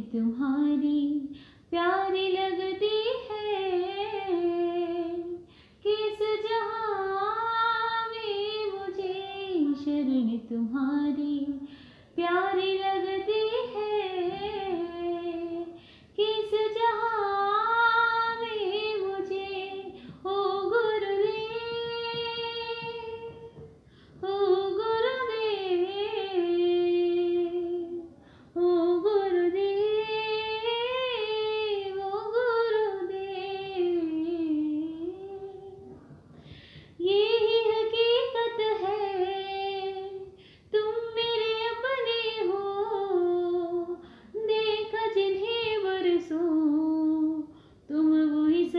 तुम्हारी प्यारी लगती है। किस जहाँ में मुझे शरण तुम्हारी प्यारी लगती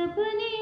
अपने